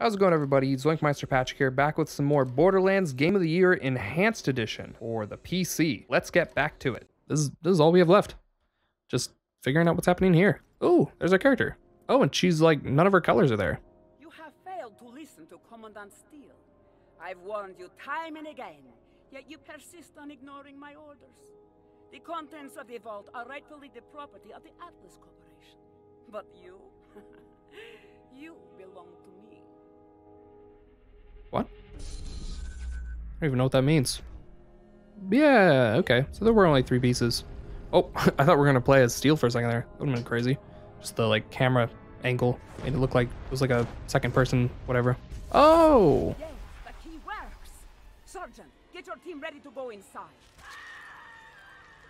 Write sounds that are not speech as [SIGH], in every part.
How's it going everybody? Zoinkmeister Patrick here, back with some more Borderlands Game of the Year Enhanced Edition, or the PC. Let's get back to it. This is, this is all we have left. Just figuring out what's happening here. Oh, there's our character. Oh, and she's like, none of her colors are there. You have failed to listen to Commandant Steele. I've warned you time and again, yet you persist on ignoring my orders. The contents of the vault are rightfully the property of the Atlas Corporation. But you, [LAUGHS] you belong to me. What? I don't even know what that means. Yeah, okay. So there were only three pieces. Oh, [LAUGHS] I thought we were gonna play as Steele for a second there. That would've been crazy. Just the like camera angle made it look like it was like a second person, whatever. Oh! Yes, the key works. Sergeant, get your team ready to go inside.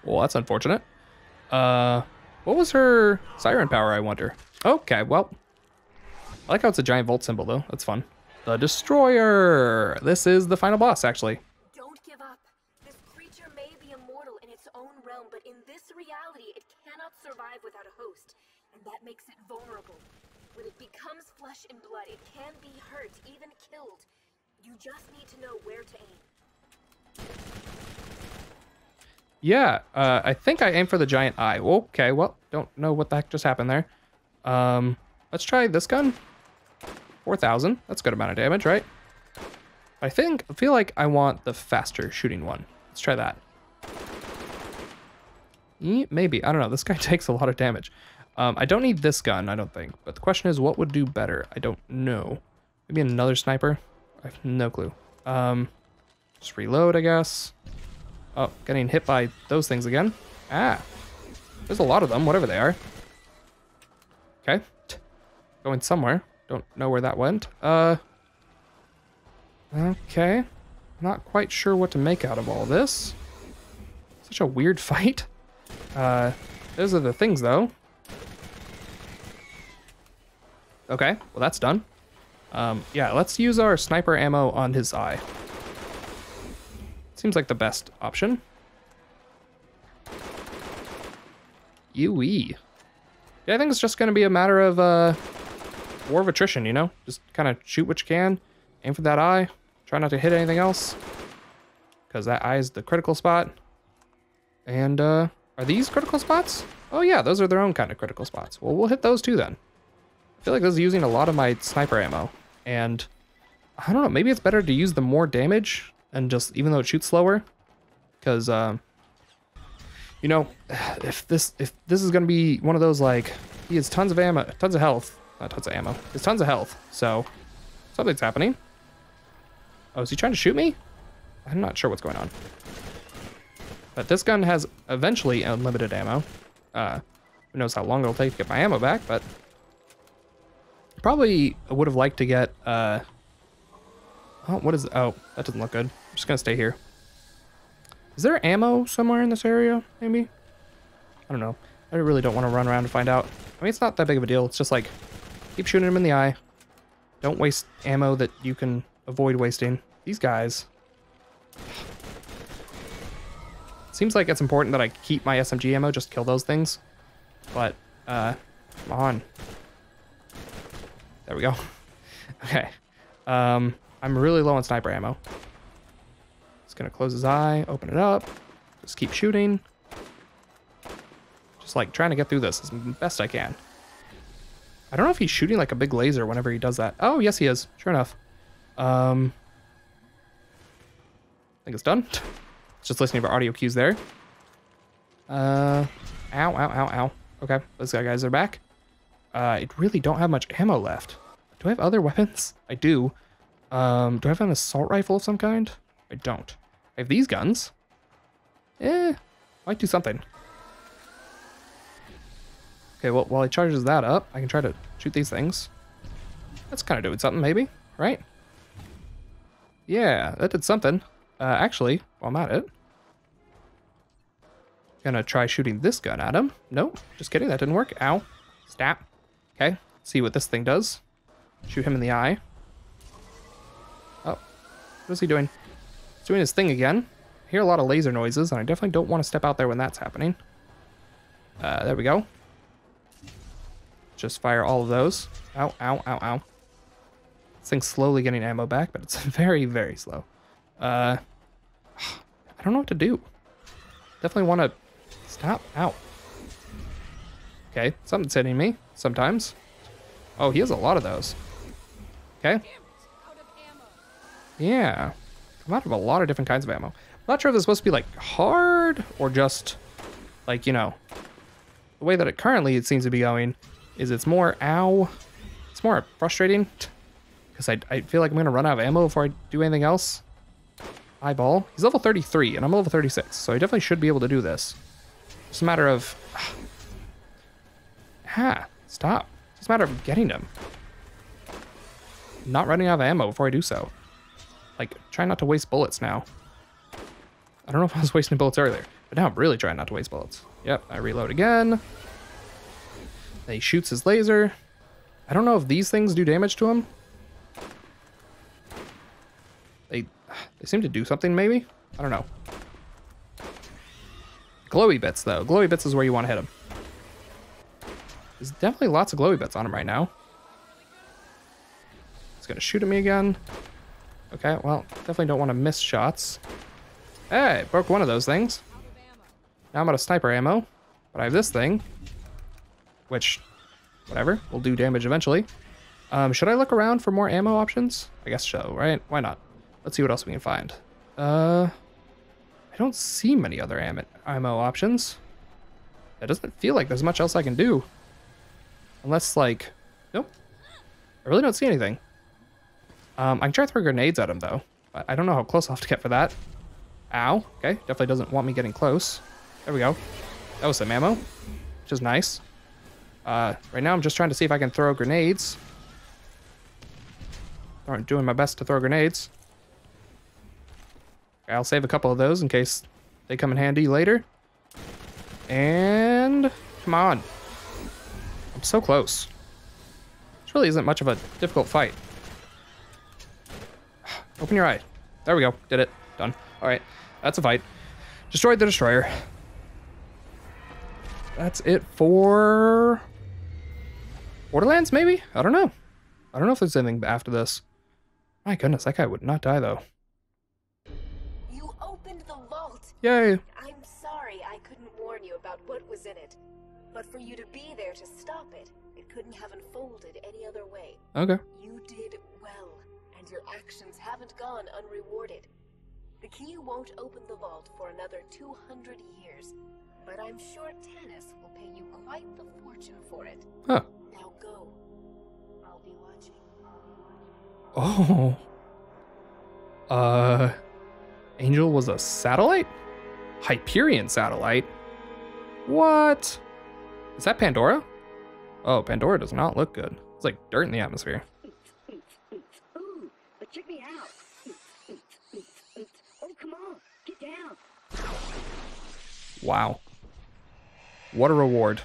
Well, that's unfortunate. Uh, what was her siren power, I wonder? Okay, well. I like how it's a giant volt symbol, though. That's fun. The Destroyer! This is the final boss, actually. Don't give up. This creature may be immortal in its own realm, but in this reality, it cannot survive without a host, and that makes it vulnerable. When it becomes flesh and blood, it can be hurt, even killed. You just need to know where to aim. Yeah, uh, I think I aim for the giant eye. Okay, well, don't know what the heck just happened there. Um, let's try this gun. 4,000. That's a good amount of damage, right? I think, I feel like I want the faster shooting one. Let's try that. Maybe, I don't know. This guy [LAUGHS] takes a lot of damage. Um, I don't need this gun, I don't think. But the question is, what would do better? I don't know. Maybe another sniper? I have no clue. Um, just reload, I guess. Oh, getting hit by those things again. Ah, there's a lot of them, whatever they are. Okay, going somewhere. Don't know where that went. Uh, okay. Not quite sure what to make out of all this. Such a weird [LAUGHS] fight. Uh, those are the things though. Okay, well that's done. Um, yeah, let's use our sniper ammo on his eye. Seems like the best option. UE. Yeah, I think it's just going to be a matter of uh, war of attrition, you know? Just kind of shoot what you can, aim for that eye, try not to hit anything else. Because that eye is the critical spot. And uh, are these critical spots? Oh yeah, those are their own kind of critical spots. Well, we'll hit those too then. I feel like this is using a lot of my sniper ammo. And I don't know, maybe it's better to use the more damage and just even though it shoots slower because um you know [SIGHS] if this if this is gonna be one of those like he has tons of ammo tons of health not tons of ammo there's tons of health so something's happening oh is he trying to shoot me i'm not sure what's going on but this gun has eventually unlimited ammo uh who knows how long it'll take to get my ammo back but probably would have liked to get uh Oh, what is? Oh, that doesn't look good. I'm just gonna stay here. Is there ammo somewhere in this area? Maybe. I don't know. I really don't want to run around to find out. I mean, it's not that big of a deal. It's just like keep shooting him in the eye. Don't waste ammo that you can avoid wasting. These guys. Seems like it's important that I keep my SMG ammo, just kill those things. But, uh, come on. There we go. [LAUGHS] Okay. Um, I'm really low on sniper ammo. Just gonna close his eye, open it up, just keep shooting. Just like trying to get through this as best I can. I don't know if he's shooting like a big laser whenever he does that. Oh, yes, he is. Sure enough. Um, I think it's done. [LAUGHS] Just listening for audio cues there. Uh, ow, ow, ow, ow. Okay, those guys are back. Uh, I really don't have much ammo left. Do I have other [LAUGHS] weapons? I do. Um, do I have an assault rifle of some kind? I don't. I have these guns. Eh, might do something. Okay, well, while he charges that up, I can try to shoot these things. That's kind of doing something, maybe, right? Yeah, that did something. Uh, actually, while I'm at it, gonna try shooting this gun at him. Nope, just kidding, that didn't work. Ow. Stop. Okay, see what this thing does. Shoot him in the eye. Oh, what is he doing? He's doing his thing again. I hear a lot of laser noises, and I definitely don't want to step out there when that's happening. Uh, there we go. Just fire all of those. Ow, ow, ow, ow. This thing's slowly getting ammo back, but it's [LAUGHS] very, very slow. Uh, I don't know what to do. Definitely want to stop. Ow. Okay, something's hitting me sometimes. Oh, he has a lot of those. Okay. Yeah. I'm out of a lot of different kinds of ammo. I'm not sure if it's supposed to be like hard or just like, you know, the way that it currently it seems to be going is it's more ow. It's more frustrating because I, I feel like I'm going to run out of ammo before I do anything else. Eyeball. He's level 33 and I'm level 36, so I definitely should be able to do this. It's a matter of... [SIGHS] Ah, stop. It's a matter of getting him. Not running out of ammo before I do so. Like, try not to waste bullets now. I don't know if I was [LAUGHS] wasting bullets earlier, but now I'm really trying not to waste bullets. Yep, I reload again. Then he shoots his laser. I don't know if these things do damage to him. They, they seem to do something, maybe? I don't know. Glowy bits, though. Glowy bits is where you want to hit him. There's definitely lots of glowy bits on him right now. He's gonna shoot at me again. Okay, well, definitely don't want to miss shots. Hey, broke one of those things. Now I'm out of sniper ammo, but I have this thing, which, whatever, will do damage eventually. Um, should I look around for more ammo options? I guess so, right? Why not? Let's see what else we can find. Uh, I don't see many other am ammo options. It doesn't feel like there's much else I can do. Unless, like, nope. I really don't see anything. Um, I can try to throw grenades at him, though. I don't know how close I'll have to get for that. Ow. Okay, definitely doesn't want me getting close. There we go. That was some ammo, which is nice. Uh, right now I'm just trying to see if I can throw grenades. I'm doing my best to throw grenades. I'll save a couple of those in case they come in handy later. And come on. I'm so close. This really isn't much of a difficult fight. [SIGHS] Open your eye. There we go. Did it. Done. All right. That's a fight. Destroyed the destroyer. That's it for Borderlands, maybe? I don't know. I don't know if there's anything after this. My goodness, that guy would not die, though. You opened the vault. Yay. I'm sorry I couldn't warn you about what was in it. But for you to be there to stop it, it couldn't have unfolded any other way. Okay. You did well, and your actions haven't gone unrewarded. The key won't open the vault for another 200 years, but I'm sure Tannis will pay you quite the fortune for it. Huh. Now go. I'll be watching. Oh. Uh. Angel was a satellite? Hyperion satellite? What? Is that Pandora? Oh, Pandora does not look good. It's like dirt in the atmosphere. Ooh, [LAUGHS] but check me out. Oh, come on, get down. Wow. What a reward.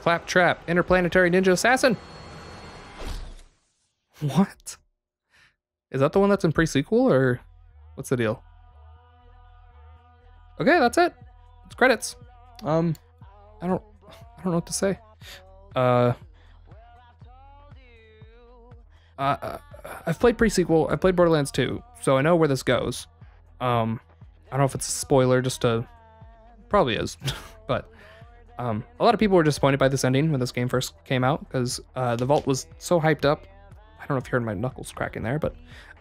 Claptrap, interplanetary ninja assassin. What? Is that the one that's in pre-sequel or what's the deal? Okay, that's it. It's credits. Um, I don't, I don't know what to say. Uh, uh, uh, I've played pre-sequel. I played Borderlands 2, so I know where this goes. Um, I don't know if it's a spoiler, just a probably is, [LAUGHS] but um, a lot of people were disappointed by this ending when this game first came out because uh, the vault was so hyped up. I don't know if you heard my knuckles cracking there, but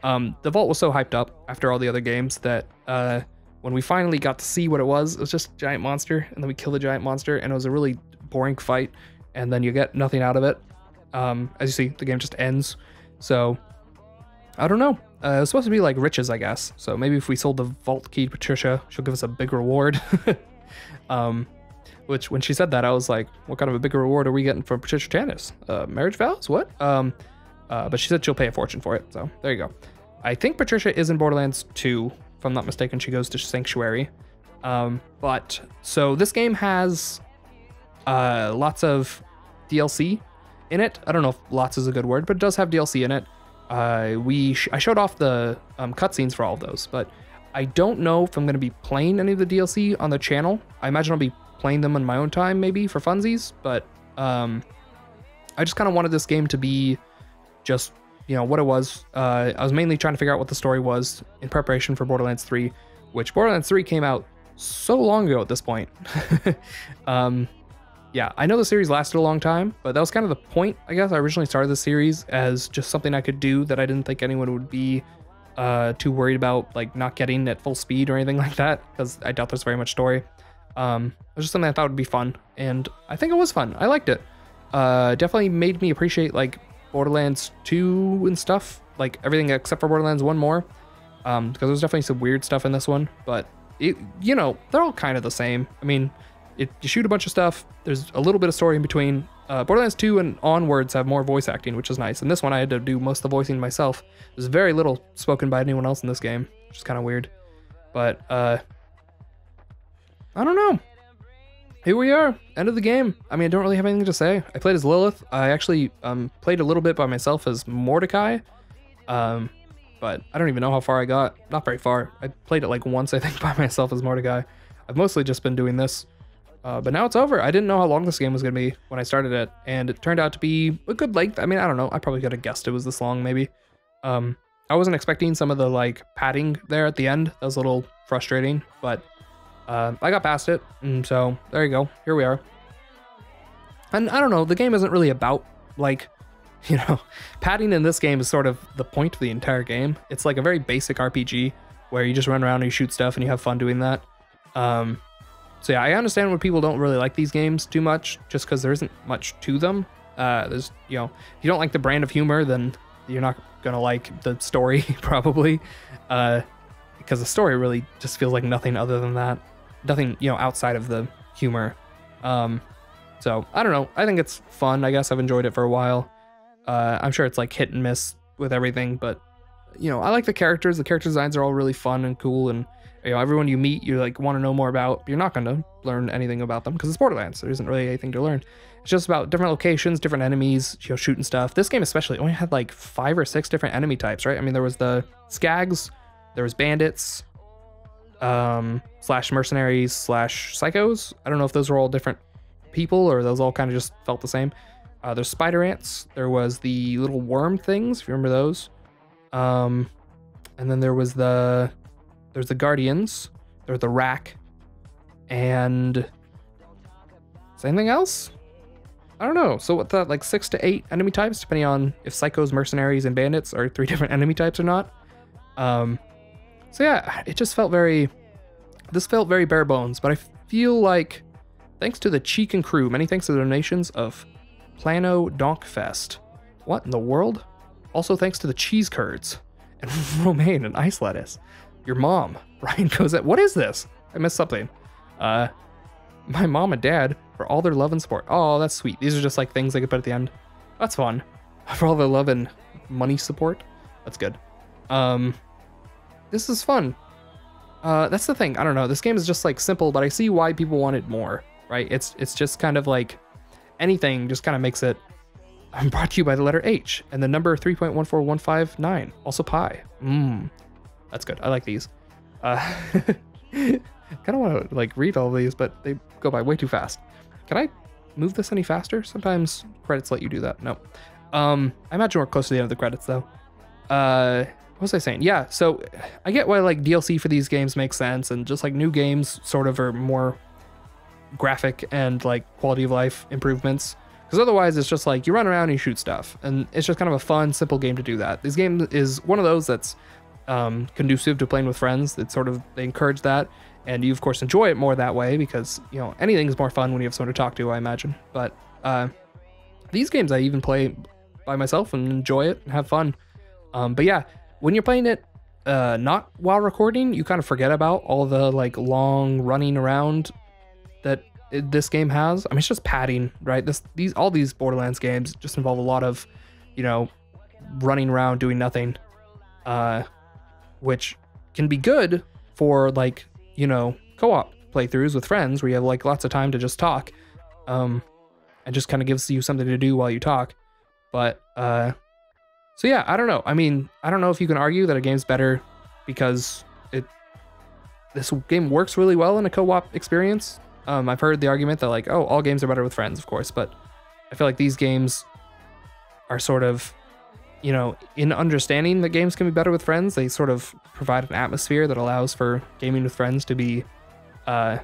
um, the vault was so hyped up after all the other games that uh, when we finally got to see what it was, it was just a giant monster, and then we kill the giant monster, and it was a really boring fight, and then you get nothing out of it. Um, as you see, the game just ends. So I don't know. Uh, it's supposed to be like riches, I guess. So maybe if we sold the vault key to Patricia, she'll give us a big reward. [LAUGHS] um, which when she said that, I was like, what kind of a bigger reward are we getting from Patricia Tannis? Uh, marriage vows? What? Um, uh, but she said she'll pay a fortune for it. So there you go. I think Patricia is in Borderlands 2. If I'm not mistaken, she goes to Sanctuary. Um, but so this game has uh, lots of DLC in it. I don't know if lots is a good word, but it does have DLC in it. Uh, we sh- I showed off the um, cutscenes for all of those, but I don't know if I'm going to be playing any of the DLC on the channel. I imagine I'll be playing them on my own time, maybe for funsies, but um, I just kind of wanted this game to be just you know what it was. Uh, I was mainly trying to figure out what the story was in preparation for Borderlands 3, which Borderlands 3 came out so long ago at this point. [LAUGHS] um, yeah, I know the series lasted a long time, but that was kind of the point, I guess. I originally started the series as just something I could do that I didn't think anyone would be uh, too worried about, like not getting at full speed or anything [LAUGHS] like that, because I doubt there's very much story. Um, it was just something I thought would be fun, and I think it was fun. I liked it. Uh, definitely made me appreciate like Borderlands 2 and stuff, like everything except for Borderlands 1 more. Um, because there's definitely some weird stuff in this one, but it, you know, they're all kind of the same. I mean, it, you shoot a bunch of stuff. There's a little bit of story in between. Uh, Borderlands 2 and onwards have more voice acting, which is nice. And this one, I had to do most of the voicing myself. There's very little spoken by anyone else in this game, which is kind of weird. But uh, I don't know. Here we are, end of the game. I mean, I don't really have anything to say. I played as Lilith. I actually um, played a little bit by myself as Mordecai. Um, but I don't even know how far I got. Not very far. I played it like once, I think, [LAUGHS] by myself as Mordecai. I've mostly just been doing this. Uh, but now it's over. I didn't know how long this game was going to be when I started it, and it turned out to be a good length. I mean, I don't know. I probably could have guessed it was this long, maybe. Um, I wasn't expecting some of the like padding there at the end. That was a little frustrating, but uh, I got past it, and so there you go. Here we are. And I don't know. The game isn't really about like, [LAUGHS] you know, padding in this game is sort of the point of the entire game. It's like a very basic RPG where you just run around and you shoot stuff and you have fun doing that. Um, so yeah, I understand when people don't really like these games too much, just because there isn't much to them. Uh, there's, you know, if you don't like the brand of humor, then you're not gonna like the story [LAUGHS] probably, uh, because the story really just feels like nothing other than that, nothing you know outside of the humor. Um, so I don't know. I think it's fun. I guess I've enjoyed it for a while. Uh, I'm sure it's like hit and miss with everything, but you know, I like the characters. The character designs are all really fun and cool, and you know, everyone you meet, you like want to know more about. You're not to learn anything about them because it's Borderlands. There isn't really anything to learn. It's just about different locations, different enemies, you know, shooting stuff. This game especially only had like five or six different enemy types, right? I mean, there was the skags, there was bandits, um, slash mercenaries, slash psychos. I don't know if those were all different people or those all kind of just felt the same. Uh, there's spider ants. There was the little worm things, if you remember those. Um, and then there was the there's the guardians. There's the Rakk, and anything else? I don't know. So what that like six to eight enemy types, depending on if psychos, mercenaries, and bandits are three [LAUGHS] different enemy types or not. Um, so yeah, it just felt very. This felt very bare bones, but I feel like, thanks to the Cheek and crew, many thanks to the donations of Plano Donkfest. What in the world? Also thanks to the cheese curds and [LAUGHS] romaine and ice lettuce. Your mom, [LAUGHS] Ryan goes at what is this? I missed something. Uh my mom and dad for all their love and support. Oh, that's sweet. These are just like things I could put at the end. That's fun. [LAUGHS] For all the love and money support. That's good. Um this is fun. Uh that's the thing. I don't know. This game is just like simple, but I see why people want it more, right? It's it's just kind of like anything just kind of makes it [LAUGHS] I'm brought to you by the letter H and the number 3.14159, also pi. Mmm, that's good. I like these. Uh, [LAUGHS] kind of want to like read all these, but they go by way too fast. Can I move this any faster? Sometimes credits let you do that. No. Um, I imagine we're close to the end of the credits though. Uh, what was I saying? Yeah, so I get why like DLC for these games makes sense, and just like new games sort of are more graphic and like quality of life improvements. Because otherwise, it's just like you run around and you shoot stuff, and it's just kind of a fun, simple game to do that. This game is one of those that's um, conducive to playing with friends. That sort of they encourage that, and you of course enjoy it more that way because you know anything's more fun when you have someone to talk to. I imagine, but uh, these games I even play by myself and enjoy it and have fun. Um, but yeah, when you're playing it uh, not while recording, you kind of forget about all the like long running around that it, this game has. I mean, it's just padding, right? This these all these Borderlands games just involve a lot of, you know, running around doing nothing, uh, which can be good for like you know co-op playthroughs with friends where you have like lots of time to just talk, um, and just kind of gives you something to do while you talk. But uh, so yeah, I don't know. I mean, I don't know if you can argue that a game's better because it this game works really well in a co-op experience um, I've heard the argument that like, oh, all games are better with friends, of course, but I feel like these games are sort of, you know, in understanding that games can be better with friends, they sort of provide an atmosphere that allows for gaming with friends to be uh,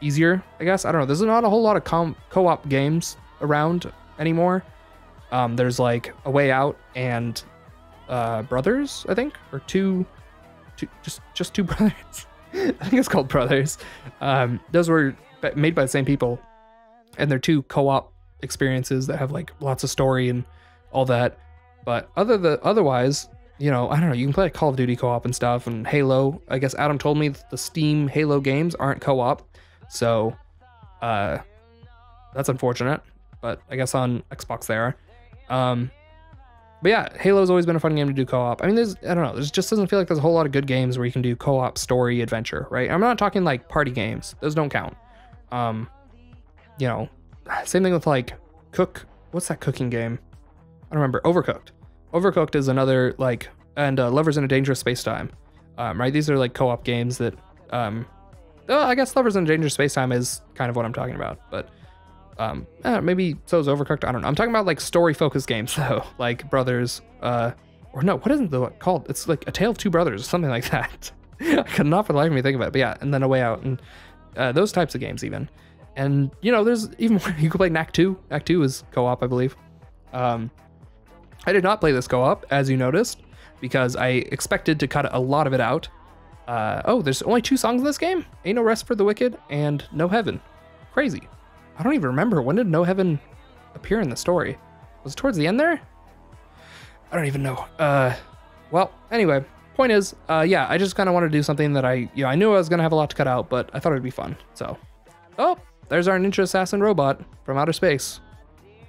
easier, I guess. I don't know. There's not a whole lot of com- co op games around anymore. Um, there's like A Way Out and uh, Brothers, I think, or two, two just just two [LAUGHS] brothers. I think it's called Brothers. Um, those were made by the same people, and they're two co-op experiences that have like lots of story and all that. But other the otherwise, you know, I don't know. You can play Call of Duty co-op and stuff, and Halo. I guess Adam told me the Steam Halo games aren't co-op, so uh, that's unfortunate. But I guess on Xbox they are. Um, but yeah, Halo's always been a fun game to do co-op. I mean, there's I don't know, there's just doesn't feel like there's a whole lot of good games where you can do co-op story adventure, right? I'm not talking like party games; those don't count. Um, you know, same thing with like Cook. What's that cooking game? I don't remember. Overcooked. Overcooked is another like, and uh, Lovers in a Dangerous Space Time. Um, right? These are like co-op games that, um, well, I guess Lovers in a Dangerous Space Time is kind of what I'm talking about, but um eh, maybe so is overcooked i don't know. I'm talking about like story focused games [LAUGHS] though. Like brothers uh or no what isn't the called? It's like a tale of two brothers or something like [LAUGHS] that. I [LAUGHS] could not for the life of me think about it but yeah and then a way out and uh, those types of games even. And you know there's even you could play knack 2 knack 2 is co-op i believe. Um i did not play this co-op as you noticed because i expected to cut a lot of it out. Uh oh there's only two songs in this game? Ain't no rest for the wicked and no heaven. Crazy I don't even remember. When did No Heaven appear in the story? Was it towards the end there? I don't even know. Uh, well, anyway, point is, uh, yeah, I just kind of wanted to do something that I, you know, I knew I was gonna have a lot to cut out, but I thought it'd be fun. So, oh, there's our Ninja Assassin robot from outer space.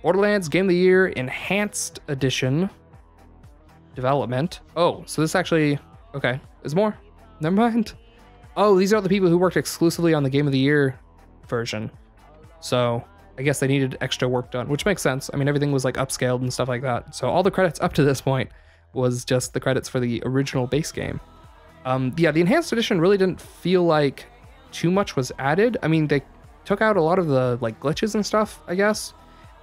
Borderlands Game of the Year Enhanced Edition development. Oh, so this actually, okay, is more. Never mind. Oh, these are the people who worked exclusively on the Game of the Year version. So I guess they needed extra work done, which makes sense. I mean, everything was like upscaled and stuff like that. So all the credits up to this point was just the credits for the original base game. Um, yeah, the enhanced edition really didn't feel like too much was added. I mean, they took out a lot of the like glitches and stuff, I guess,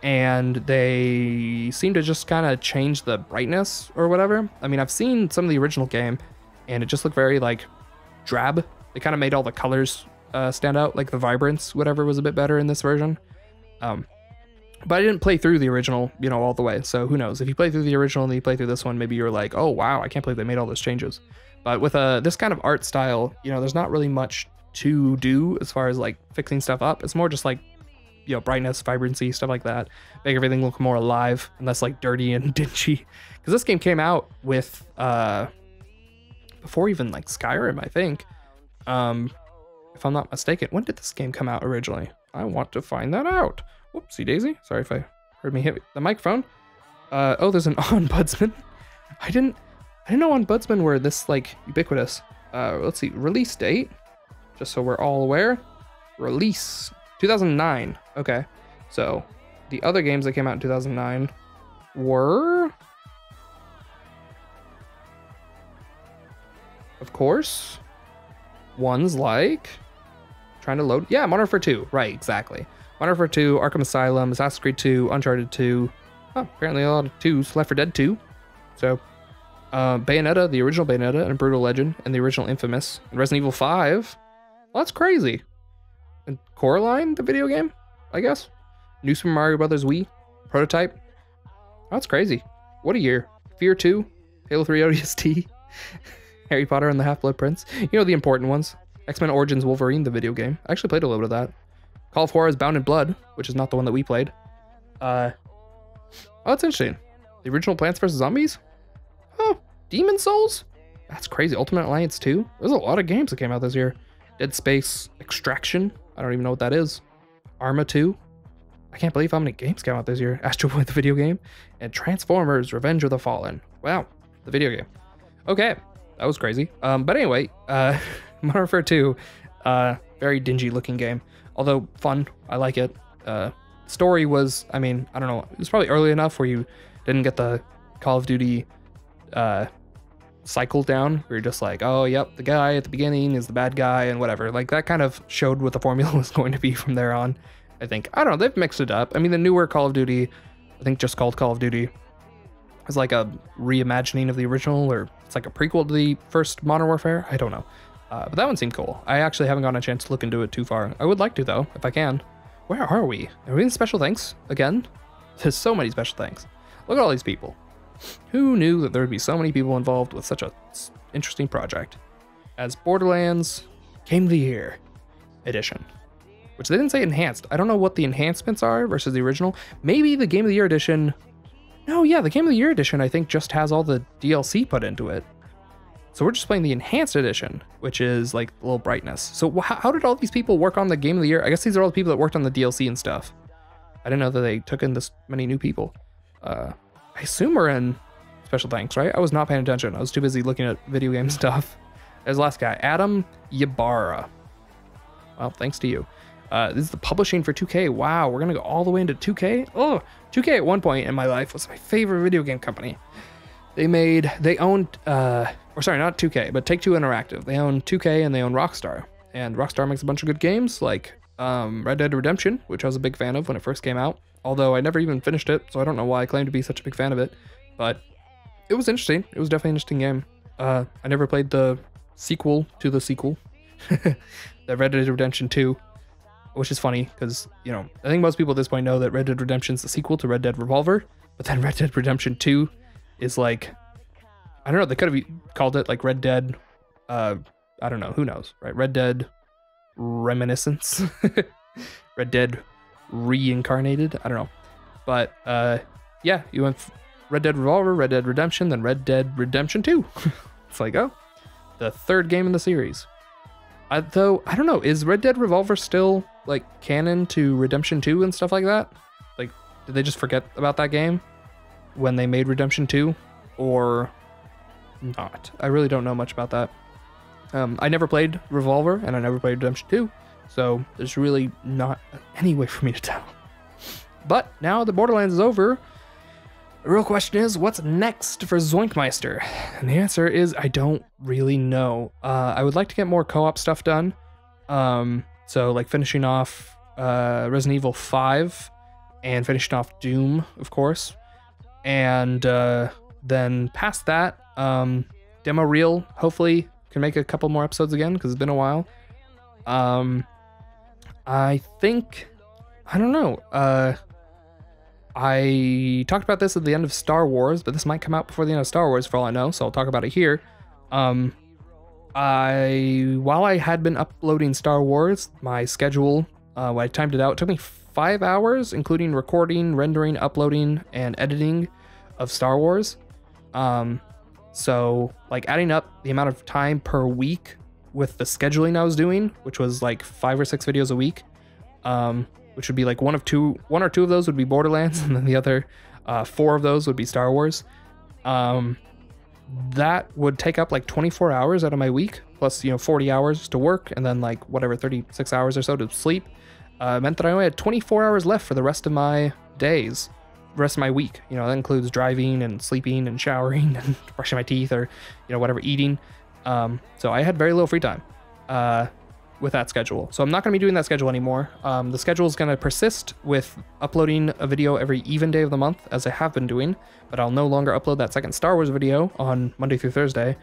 and they seem to just kind of change the brightness or whatever. I mean, I've seen some of the original game, and it just looked very like drab. They kind of made all the colors uh, stand out, like the vibrance, whatever was a bit better in this version. Um, but I didn't play through the original, you know, all the way. So who knows? If you play through the original and you play through this one, maybe you're like, oh wow, I can't believe they made all those changes. But with uh, this kind of art style, you know, there's not really much to do as far as like fixing stuff up. It's more just like, you know, brightness, vibrancy, stuff like that. Make everything look more alive and less like dirty and [LAUGHS] dingy. Because this game came out with uh, before even like Skyrim, I think. Um, if I'm not mistaken. When did this game come out originally? I want to find that out. Whoopsie daisy. Sorry if I heard me hit the microphone. Uh, oh, there's an [LAUGHS] ombudsman. I didn't, I didn't know ombudsman were this like ubiquitous. Uh, let's see, release date, just so we're all aware. Release 2009. Okay, so the other games that came out in 2009 were, of course, ones like trying to load. Yeah, Modern Warfare 2. Right, exactly. Modern Warfare 2, Arkham Asylum, Assassin's Creed 2, Uncharted 2. Oh, apparently a lot of twos. Left 4 Dead 2. So, uh, Bayonetta, the original Bayonetta, and Brutal Legend, and the original Infamous, and Resident Evil 5. Well, that's crazy. And Coraline, the video game, I guess. New Super Mario Brothers Wii, prototype. That's crazy. What a year. Fear 2, Halo 3 [LAUGHS] ODST, [LAUGHS] Harry Potter and the Half Blood Prince. You know the important ones. X Men Origins Wolverine, the video game. I actually played a little bit of that. Call of Juarez Bound in Blood, which is not the one that we played. Uh, oh, that's interesting. The original Plants vs. Zombies? Oh, Demon Souls? That's crazy. Ultimate Alliance 2? There's a lot of games that came out this year. Dead Space Extraction? I don't even know what that is. Arma 2? I can't believe how many games came out this year. [LAUGHS] Astro Boy, the video game. And Transformers Revenge of the Fallen. Wow, the video game. Okay, that was crazy. Um, but anyway, uh, [LAUGHS] [LAUGHS] Modern Warfare 2, uh, very dingy looking game, although fun. I like it. Uh, story was, I mean, I don't know, it was probably early enough where you didn't get the Call of Duty uh, cycle down, where you're just like, oh, yep, the guy at the beginning is the bad guy and whatever. Like that kind of showed what the formula [LAUGHS] was going to be from there on. I think. I don't know, they've mixed it up. I mean, the newer Call of Duty, I think just called Call of Duty, as like a reimagining of the original, or it's like a prequel to the first Modern Warfare. I don't know. Uh, but that one seemed cool. I actually haven't gotten a chance to look into it too far. I would like to though, if I can. Where are we? Are we in special thanks again? [LAUGHS] There's so many special thanks. Look at all these people. Who knew that there would be so many people involved with such a s- interesting project? As Borderlands Game of the Year edition, which they didn't say enhanced. I don't know what the enhancements are versus the original. Maybe the Game of the Year edition. No, yeah, the Game of the Year edition I think just has all the DLC put into it. So we're just playing the enhanced edition, which is like a little brightness. So how did all these people work on the Game of the Year? I guess these are all the people that worked on the DLC and stuff. I didn't know that they took in this many new people. Uh, I assume we're in special thanks, right? I was not paying attention. I was too busy looking at video game [LAUGHS] stuff. There's the last guy, Adam Yabara. Well, thanks to you. Uh, this is the publishing for 2K. Wow, we're gonna go all the way into 2K. Oh, 2K at one point in my life was my favorite video game company. They made, they owned, uh, or sorry, not 2K, but Take Two Interactive. They own 2K and they own Rockstar. And Rockstar makes a bunch of good games like um, Red Dead Redemption, which I was a big fan of when it first came out. Although I never even finished it, so I don't know why I claim to be such a big fan of it. But it was interesting. It was definitely an interesting game. Uh, I never played the sequel to the sequel, [LAUGHS] the Red Dead Redemption 2, which is funny because, you know, I think most people at this point know that Red Dead Redemption is the sequel to Red Dead Revolver, but then Red Dead Redemption 2 is like, I don't know, they could have called it like Red Dead, uh, I don't know, who knows, right? Red Dead Reminiscence, [LAUGHS] Red Dead Reincarnated, I don't know. But uh, yeah, you went Red Dead Revolver, Red Dead Redemption, then Red Dead Redemption 2. [LAUGHS] it's like, oh, the third game in the series. I, though, I don't know, is Red Dead Revolver still like canon to Redemption 2 and stuff like that? Like, did they just forget about that game when they made Redemption 2? Or not? I really don't know much about that. Um, I never played Revolver and I never played Redemption 2, so there's really not any way for me to tell. But now the Borderlands is over, the real question is, what's next for Zoinkmeister? And the answer is, I don't really know. Uh, I would like to get more co-op stuff done. Um, so like finishing off uh, Resident Evil 5 and finishing off Doom, of course. And uh, then past that, um, Demo Reel, hopefully can make a couple more episodes again because it's been a while. Um, I think, I don't know. Uh, I talked about this at the end of Star Wars, but this might come out before the end of Star Wars for all I know, so I'll talk about it here. Um, I while I had been uploading Star Wars, my schedule, uh, when I timed it out, it took me five hours, including recording, rendering, uploading, and editing of Star Wars. Um, so like adding up the amount of time per week with the scheduling I was doing, which was like five or six videos a week, um, which would be like one of two, one or two of those would be Borderlands, [LAUGHS] and then the other uh, four of those would be Star Wars. Um, that would take up like 24 hours out of my week, plus you know 40 hours to work, and then like whatever 36 hours or so to sleep. Uh, meant that I only had 24 hours left for the rest of my days, rest of my week. You know that includes driving and sleeping and showering [LAUGHS] and brushing my teeth or you know whatever eating. Um, so I had very little free time. Uh, with that schedule. So I'm not going to be doing that schedule anymore. Um, the schedule is going to persist with uploading a video every even day of the month, as I have been doing, but I'll no longer upload that second Star Wars video on Monday through Thursday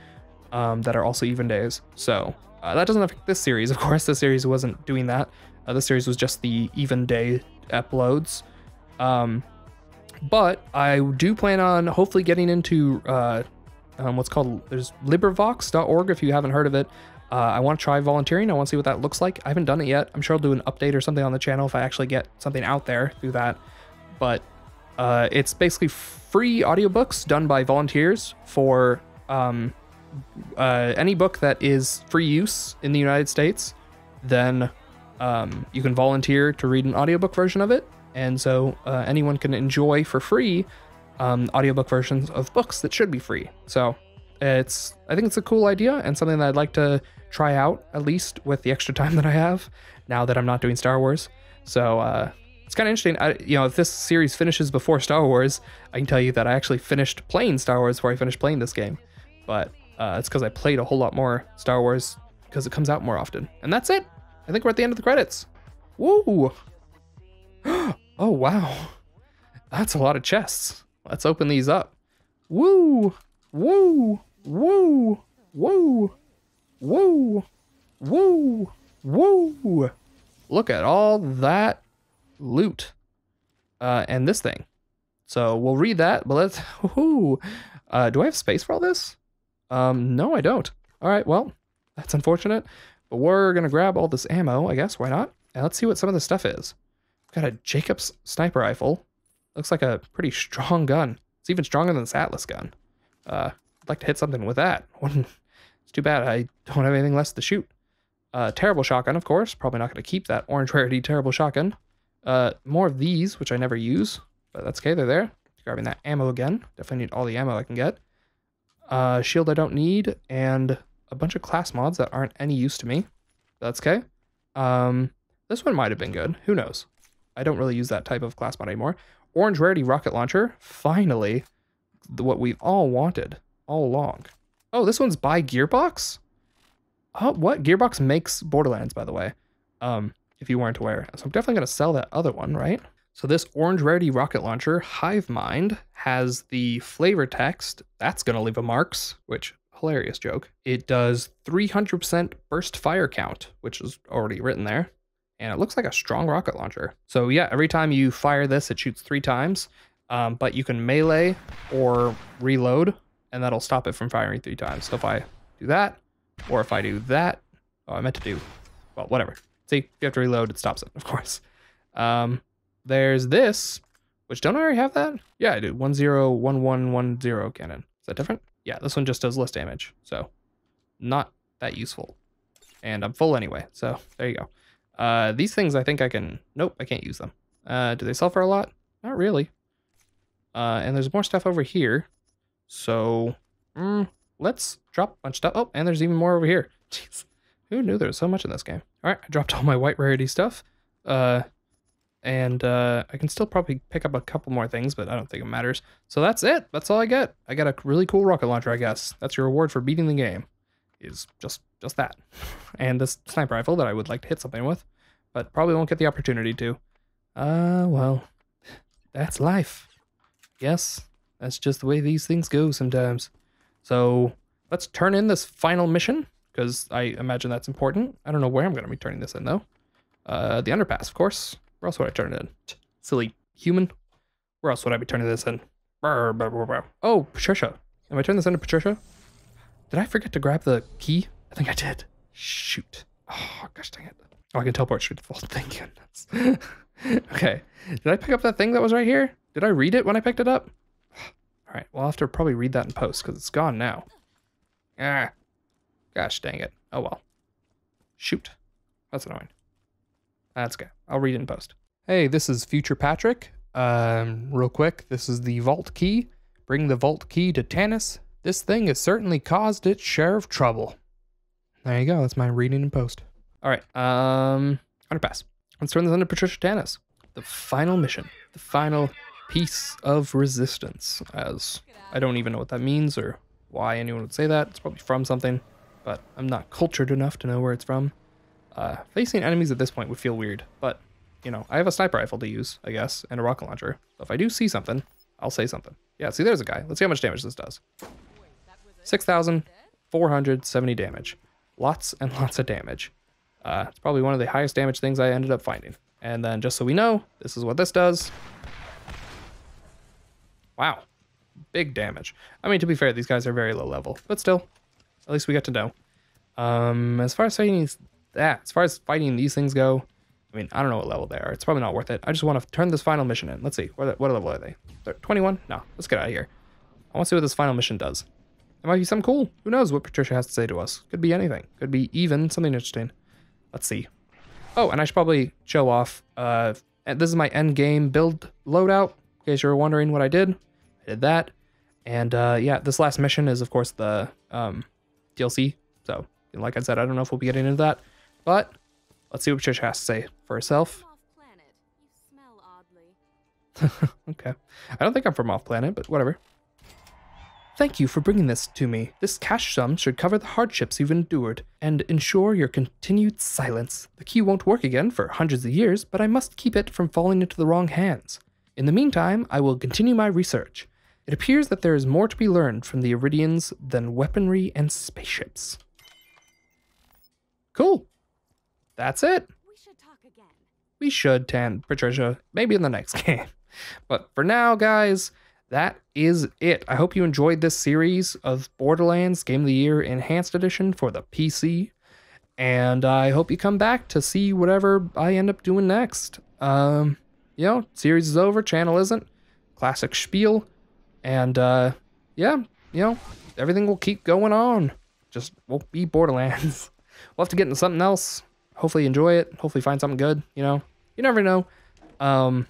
um, that are also even days. So uh, that doesn't affect this series, of course. This series wasn't doing that. Uh, this series was just the even day uploads. Um, but I do plan on hopefully getting into uh, um, what's called there's LibriVox.org if you haven't heard of it. Uh, I want to try volunteering. I want to see what that looks like. I haven't done it yet. I'm sure I'll do an update or something on the channel if I actually get something out there through that. But uh, it's basically free audiobooks done by volunteers for um, uh, any book that is free use in the United States. Then um, you can volunteer to read an audiobook version of it. And so uh, anyone can enjoy for free um, audiobook versions of books that should be free. So it's I think it's a cool idea and something that I'd like to try out at least with the extra time [LAUGHS] that I have now that I'm not doing Star Wars. So uh, it's kind of interesting. I, you know, if this series finishes before Star Wars, I can tell you that I actually finished playing Star Wars before I finished playing this game. But uh, it's because I played a whole lot more Star Wars because it comes out more often. And that's it. I think we're at the end of the credits. Woo! [GASPS] oh wow, that's a lot of chests. Let's open these up. Woo! Woo! Woo! Woo! Woo! Woo! Woo! Look at all that loot. Uh, and this thing. So we'll read that, but let's. Woohoo! Uh, do I have space for all this? Um, no, I don't. All right, well, that's unfortunate. But we're gonna grab all this ammo, I guess. Why not? And let's see what some of this stuff is. Got a Jacobs sniper rifle. Looks like a pretty strong gun. It's even stronger than this Atlas gun. Uh, I'd like to hit something with that. [LAUGHS] it's too bad I don't have anything less to shoot. Uh, terrible shotgun, of course. Probably not going to keep that orange rarity terrible shotgun. Uh, more of these, which I never use, but that's okay. They're there. Grabbing that ammo again. Definitely need all the ammo I can get. Uh, shield I don't need, and a bunch of class mods that aren't any use to me. That's okay. Um, this one might have been good. Who knows? I don't really use that type of class mod anymore. Orange Rarity Rocket Launcher. Finally, what we've all wanted all along. Oh, this one's by Gearbox? Oh, what? Gearbox makes Borderlands, by the way. Um, if you weren't aware. So I'm definitely going to sell that other one, right? So this Orange Rarity Rocket Launcher, Hive Mind, has the flavor text. That's going to leave a marks, which hilarious joke. It does 300% burst fire count, which is already written there and it looks like a strong rocket launcher. So yeah, every time you fire this, it shoots three times, um, but you can melee or reload, and that'll stop it from firing three times. So if I do that, or if I do that, oh, I meant to do, well, whatever. See, if you have to reload, it stops it, of course. Um, there's this, which don't I already have that? Yeah, I do. One zero one one one zero cannon. Is that different? Yeah, this one just does less damage, so not that useful. And I'm full anyway, so there you go. Uh, these things I think I can... Nope, I can't use them. Uh, do they sell for a lot? Not really. Uh, and there's more stuff over here. So, mm, let's drop a bunch of stuff. Oh, and there's even more over here. [LAUGHS] Jeez. Who knew there was so much in this game? All right, I dropped all my white rarity stuff. Uh, and uh, I can still probably pick up a couple more things, but I don't think it matters. So that's it. That's all I get. I got a really cool rocket launcher, I guess. That's your reward for beating the game is just just that. And this sniper rifle that I would like to hit something with, but probably won't get the opportunity to. Uh, well, that's life. Yes, that's just the way these things go sometimes. So let's turn in this final mission, because I imagine that's important. I don't know where I'm going to be turning this in, though. Uh, the underpass, of course. Where else would I turn it in? Silly human. Where else would I be turning this in? Oh, Patricia. Am I turning this into Patricia? Did I forget to grab the key? I think I did. Shoot. Oh, gosh dang it. Oh, I can teleport straight to the vault. [LAUGHS] Thank goodness. [LAUGHS] okay. Did I pick up that thing that was right here? Did I read it when I picked it up? [SIGHS] All right. Well, I'll have to probably read that in post because it's gone now. Ah. Gosh dang it. Oh, well. Shoot. That's annoying. That's okay. I'll read it in post. Hey, this is Future Patrick. Um, real quick, this is the vault key. Bring the vault key to Tannis this thing has certainly caused its share of trouble. There you go. That's my reading and post. All right. Um, underpass. Let's turn this under Patricia Tannis. The final mission. The final piece of resistance. As I don't even know what that means or why anyone would say that. It's probably from something, but I'm not cultured enough to know where it's from. Uh, facing enemies at this point would feel weird, but you know, I have a sniper rifle to use, I guess, and a rocket launcher. So if I do see something, I'll say something. Yeah, see, there's a guy. Let's see how much damage this does. 6,470 damage. Lots and [LAUGHS] lots of damage. Uh, it's probably one of the highest damage things I ended up finding. And then just so we know, this is what this does. Wow. Big damage. I mean, to be fair, these guys are very low level, but still, at least we got to know. Um, as far as fighting that, as far as fighting these things go, I mean, I don't know what level they are. It's probably not worth it. I just want to turn this final mission in. Let's see. What, what level are they? 21? No, let's get out of here. I want to see what this final mission does. It might be something cool. Who knows what Patricia has to say to us? Could be anything. Could be even something interesting. Let's see. Oh, and I should probably show off. Uh, this is my end game build loadout. In case you were wondering what I did, I did that. And uh, yeah, this last mission is of course the um, DLC. So like I said, I don't know if we'll be getting into that, but let's see what Patricia has to say for herself. [LAUGHS] okay. I don't think I'm from off planet, but whatever. Thank you for bringing this to me. This cash sum should cover the hardships you've endured and ensure your continued silence. The key won't work again for hundreds of years, but I must keep it from falling into the wrong hands. In the meantime, I will continue my research. It appears that there is more to be learned from the Eridians than weaponry and spaceships. Cool. That's it. We should talk again. We should, Tan, Patricia, maybe in the next [LAUGHS] game. But for now, guys, that is it. I hope you enjoyed this series of Borderlands Game of the Year Enhanced Edition for the PC. And I hope you come back to see whatever I end up doing next. Um, you know, series is over, channel isn't. Classic spiel. And uh yeah, you know, everything will keep going on. Just won't be Borderlands. [LAUGHS] we'll have to get into something else. Hopefully enjoy it. Hopefully find something good, you know. You never know. Um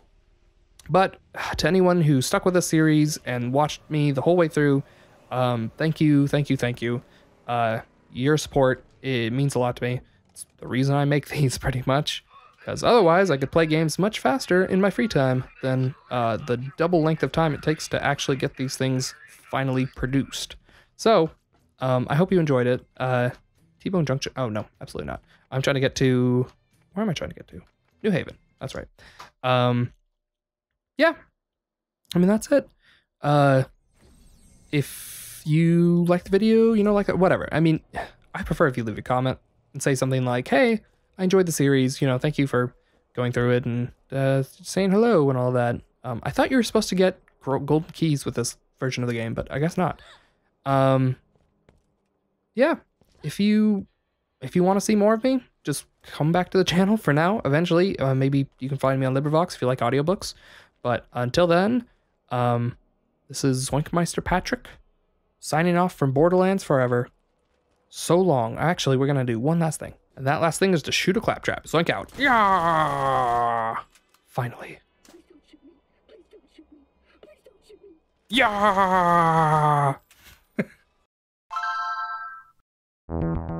but to anyone who stuck with the series and watched me the whole way through, um, thank you, thank you, thank you. Uh, your support it means a lot to me. It's the reason I make [LAUGHS] these pretty much, because otherwise I could play games much faster in my free time than uh, the double length of time it takes to actually get these things finally produced. So, um, I hope you enjoyed it. Uh, T-Bone Junction. Oh no, absolutely not. I'm trying to get to. Where am I trying to get to? New Haven. That's right. Um, yeah. I mean that's it. Uh if you like the video you know like whatever. I mean i prefer if you leave a comment and say something like hey i enjoyed the series you know thank you for going through it and uh, saying hello and all that. Um, i thought you were supposed to get golden keys with this version of the game but i guess not. Um yeah. If you if you want to see more of me just come back to the channel for now. Eventually uh, maybe you can find me on librivox if you like audiobooks but until then, um, this is Zoinkmeister Patrick signing off from Borderlands Forever. So long. Actually, we're going to do one last thing. And that last thing is to shoot a claptrap. Zoink out. Yeah! Finally. Please don't shoot me. Please don't shoot me. Please don't shoot me. Yeah!